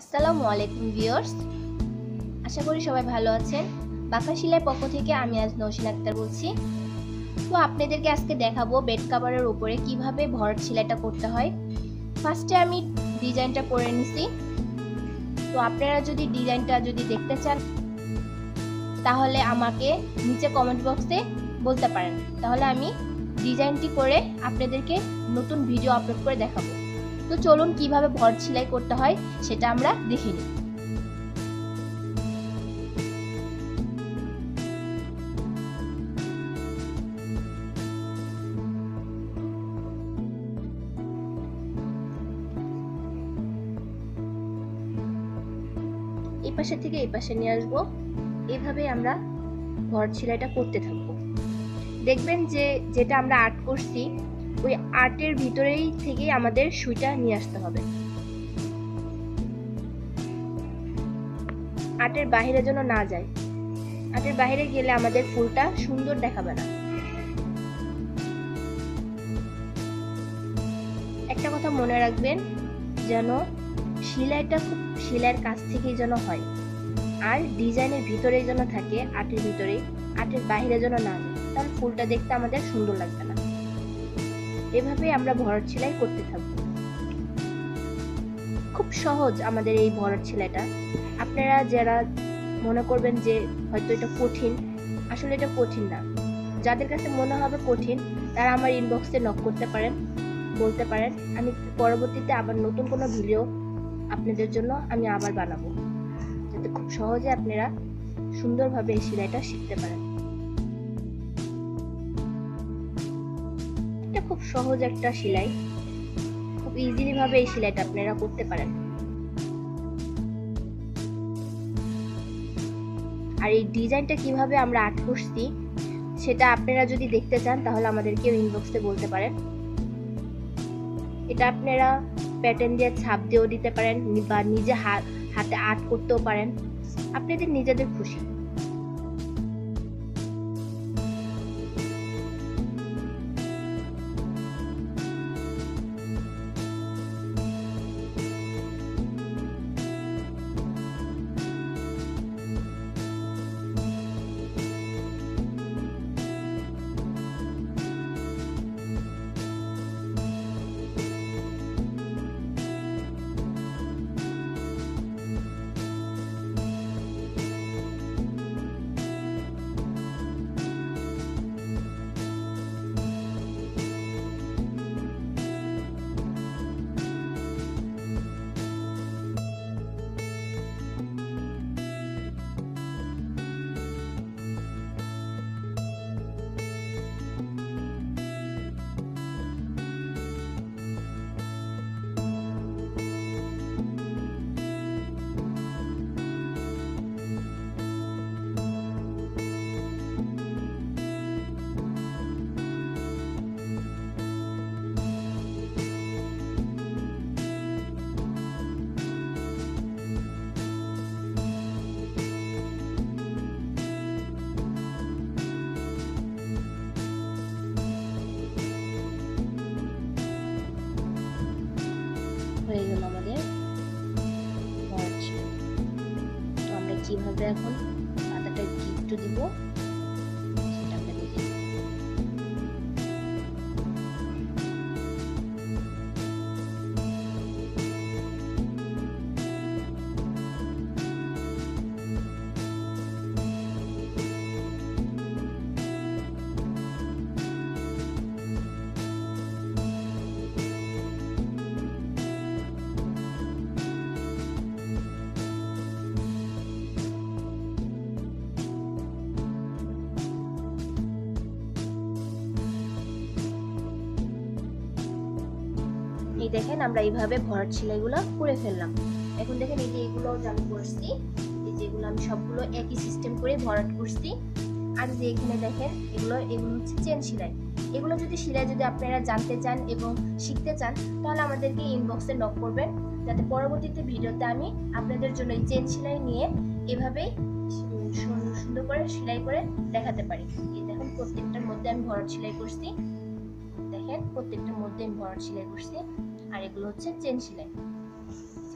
আসসালামু আলাইকুম ভিউয়ার্স। আশা করি সবাই ভালো আছেন। বাঁকা শিলার পক্ষ থেকে আমি আজ নৌসিন আক্তার বলছি। তো আপনাদেরকে আজকে দেখাবো বেড কাভারের উপরে কীভাবে ভরট সেলাইটা করতে হয়। ফার্স্টে আমি ডিজাইনটা করে নিছি। তো আপনারা যদি ডিজাইনটা যদি দেখতে চান, তাহলে আমাকে নিচে কমেন্ট বক্সে বলতে পারেন। তাহলে আমি ডিজাইনটি করে আপনাদেরকে নতুন ভিডিও আপলোড করে দেখাবো। তো চলুন কীভাবে ভর সেলাই করতে হয় সেটা আমরা দেখে নিই। পাশে থেকে এই পাশে নিয়ে আসব। এভাবে আমরা ভর সেলাইটা করতে থাকব। দেখবেন যে যেটা আমরা আর্ট করছি ওই আর্টের ভিতরেই থেকেই আমাদের সুইটা নিয়ে আসতে হবে। আর্টের বাহিরে যেন না যায়। আর্টের বাহিরে গেলে আমাদের ফুলটা সুন্দর দেখাবে না। একটা কথা মনে রাখবেন, যেন সেলাইটা খুব, সেলাইয়ের কাছ থেকেই যেন হয়। আর ডিজাইনের ভিতরেই যেন থাকে, আর্টের ভিতরে আর্টের বাহিরে যেন না যায়, তাহলে ফুলটা দেখতে আমাদের সুন্দর লাগবে না। এভাবে আমরা ভরট সেলাই করতে থাকব। খুব সহজ আমাদের এই ভরট সেলাইটা। আপনারা যারা মনে করবেন যে হয়তো এটা কঠিন, আসলে এটা কঠিন না। যাদের কাছে মনে হবে কঠিন, তারা আমার ইনবক্সে নক করতে পারেন, বলতে পারেন। আমি পরবর্তীতে আবার নতুন কোনো ভিডিও আপনাদের জন্য আমি আবার বানাবো। যাতে খুব সহজে আপনারা সুন্দরভাবে এই সেলাইটা শিখতে পারেন। খুব সহজ একটা সেলাই। খুব ইজিলি ভাবে এই সেলাইটা আপনারা করতে পারেন। আর এই ডিজাইনটা কীভাবে আমরা আর্ট করছি, সেটা আপনারা যদি দেখতে চান, তাহলে আমাদেরকে ইনবক্সে বলতে পারেন। এটা আপনারা প্যাটার্ন দিয়ে ছাপ দিয়েও দিতে পারেন, বা নিজে হাতে আর্ট করতেও পারেন। আপনাদের নিজেদের খুশি। হয়ে গেল আমাদের। তো আমরা কীভাবে এখন পাতাটা একটু দিব? দেখেন আমরা এইভাবে ভরাট সেলাইগুলো করে ফেললাম। এখন দেখেন এই যে এগুলো আমি করছি, এই যেগুলো আমি সবগুলো একই সিস্টেম করে ভরাট করছি। আর যে এখানে দেখেন, এগুলো এগুলো হচ্ছে চেন সেলাই। এগুলো যদি সেলাই যদি আপনারা জানতে চান এবং শিখতে চান, তাহলে আমাদেরকে ইনবক্সে নক করবেন। যাতে পরবর্তীতে ভিডিওতে আমি আপনাদের জন্য এই চেন সেলাই নিয়ে এভাবেই সুন্দর করে সেলাই করে দেখাতে পারি। এই দেখেন, প্রত্যেকটার মধ্যে আমি ভরাট সেলাই করছি। প্রত্যেকটার মধ্যে আমি ভরাট সেলাই করছি, আর এগুলো হচ্ছে চেন সেলাই।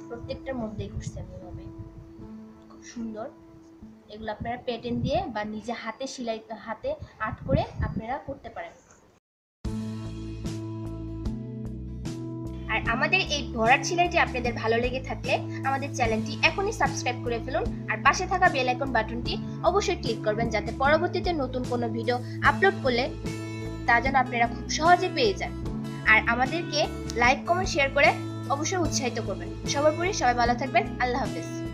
প্রত্যেকটার মধ্যেই করছি আমি এভাবে। খুব সুন্দর। এগুলো আপনারা পেটেন দিয়ে বা নিজে হাতে সেলাই, হাতে আর্ট করে আপনারা করতে পারেন। আর আমাদের এই ভরাট সেলাইটি আপনাদের ভালো লেগে থাকলে আমাদের চ্যানেলটি এখনই সাবস্ক্রাইব করে ফেলুন, আর পাশে থাকা বেল আইকন বাটনটি অবশ্যই ক্লিক করবেন, যাতে পরবর্তীতে নতুন কোনো ভিডিও আপলোড করলে তা যেন আপনারা খুব সহজে পেয়ে যান। আর আমাদেরকে লাইক কমেন্ট শেয়ার করে অবশ্যই উৎসাহিত করবেন। সবার পরে সবাই ভালো থাকবেন। আল্লাহ হাফেজ।